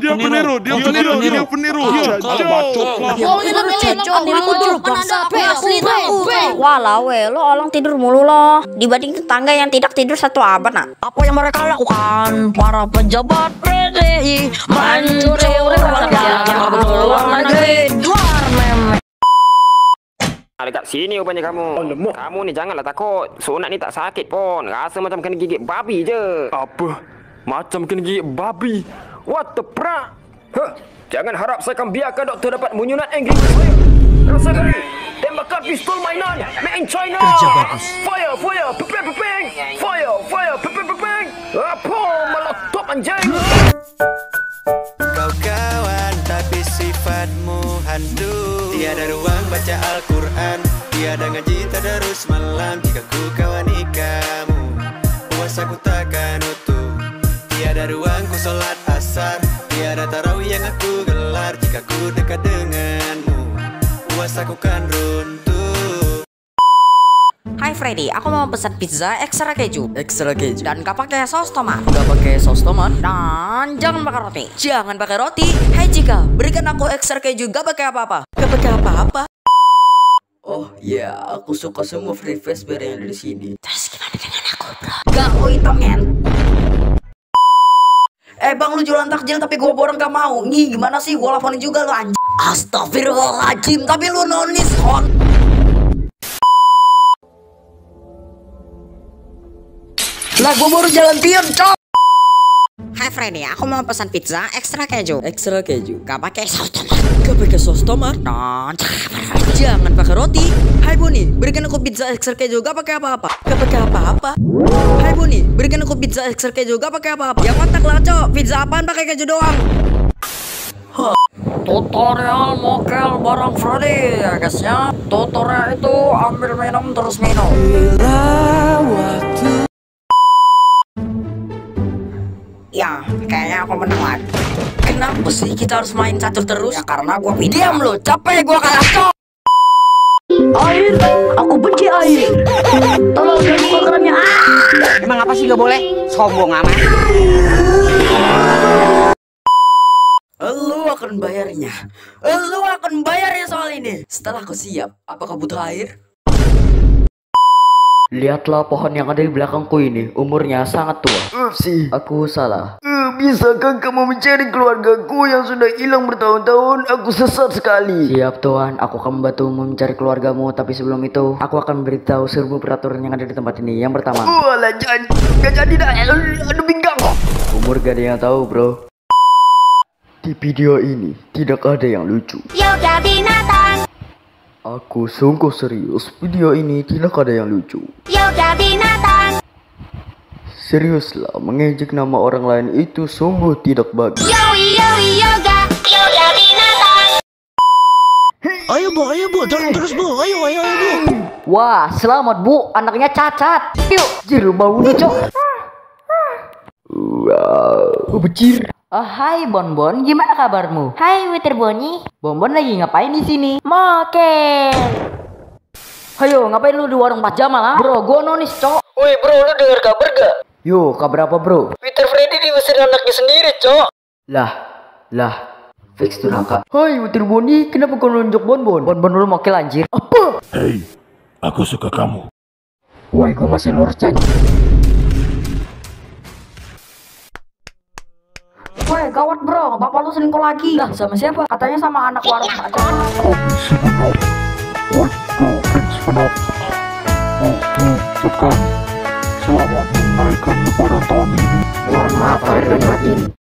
Dia peniru, dia peniru, dia peniru. Dia bacot lah. Oh, ini Ceco, aku dulu bangsa asli tahu. Walau we, lo orang tidur mulu lo. Dibanding tetangga yang tidak tidur satu abad nak. Apa yang mereka lakukan? Para pejabat PDI mencuri warga luar negeri. Luar dekat sini rupanya kamu. Kamu ni janganlah takut. Sunat ni tak sakit pun. Rasa macam kena gigit babi je. Apa? Macam kena gigit babi? What the prak? Huh? Jangan harap saya akan biarkan doktor dapat menyunat angging saya. Rasakan ni. Tembakan pistol mainan. Made in China. Kerja bagus. Fire, fire. Pepeng, pepeng. Fire, fire. Pepeng, pepeng. Apa? Meletup anjing. Kau kawan tapi sifatmu handu Tiada ruang baca Al-Quran Tiada ngaji tadarus malam Jika ku kawani kamu Puasaku takkan utuh Tiada ruang ku solat asar Tiada tarawih yang aku gelar Jika ku dekat denganmu Puasaku kan runtuh Hai Freddy, aku mau pesan pizza extra keju Ekstra keju. Dan gak pakai saus tomat Gak pakai saus tomat. Dan jangan pakai roti Jangan pakai roti. Hai Jika, berikan aku ekstra keju gak pakai apa-apa. Gak pakai apa-apa. Oh iya, aku suka semua free fast bear yang ada di sini. Terus gimana dengan aku bro? Gak aku hitam men Eh bang lu jualan takjil tapi gua borong gak mau. Nih gimana sih gua laporin juga lu anjing. Astagfirullahaladzim tapi lu nonis hon. Lah gua baru jalan tiap cok. Hai Freddy, aku mau pesan pizza extra keju Ekstra keju. Gak pakai saus tomat Gak pakai saus tomat. Dan Jangan pakai roti. Hai Boni, berikan aku pizza ekstra keju gak pakai apa-apa. Gak pakai apa-apa. Aku pizza ekstra keju gak pakai apa-apa. Yang otak lah cok, pizza apaan pakai keju doang? Tutorial mokel barang Freddy ya guys ya. Tutorial itu ambil minum terus minum. Ya, kayaknya aku menang lagi Kenapa sih kita harus main catur terus? Ya karena gue pindah Diam lo, capek gua kalah. Air, aku benci air. Emang apa sih gak boleh? Sombong amat. Lu akan bayarnya. Lu akan bayarnya soal ini. Setelah kau siap, apakah butuh air? Lihatlah pohon yang ada di belakangku ini, umurnya sangat tua. Upsi Aku salah. Eh, Bisakah kamu mencari keluargaku yang sudah hilang bertahun-tahun? Aku sesat sekali. Siap Tuhan, aku akan membantumu mencari keluargamu. Tapi sebelum itu, aku akan beritahu serbu peraturan yang ada di tempat ini. Yang pertama, Walah, jangan. Gak jadi dah. Aduh, pinggang. umur gak ada yang tahu bro. Di video ini, tidak ada yang lucu. Yoga binatang Aku sungguh serius, video ini tidak ada yang lucu. Yoga binatang Seriuslah, mengejek nama orang lain itu sungguh tidak bagus. Yoi yoi yoga Yoga binatang Ayo bu, ayo bu, jalan terus bu. Ayo, ayo, ayo bu. Wah, selamat bu, anaknya cacat. Yuk, jir bau nih cok. Wow, becir. Oh, hai Bonbon, gimana kabarmu? Hai Witter Boni. Bonbon lagi ngapain di sini? Mokel. Hayo, ngapain lu di warung Pak Jamal ah? Bro, gua nonis cok. Woi bro, lu denger kabar gak? Yo, kabar apa bro? Peter Freddy diusir anaknya sendiri, cok. Lah, lah. Fix tuh raka. Hai Witter Boni, kenapa kau nunjuk Bonbon? Bonbon lu mokel anjir. Apa? Hei, aku suka kamu. Woi, gua masih lurus cek. Gawat bro, bapak lu selingkuh lagi. Lah, sama siapa? Katanya sama anak warung selamat menaikkan lebaran tahun ini. Mohon maaf lahir dan batin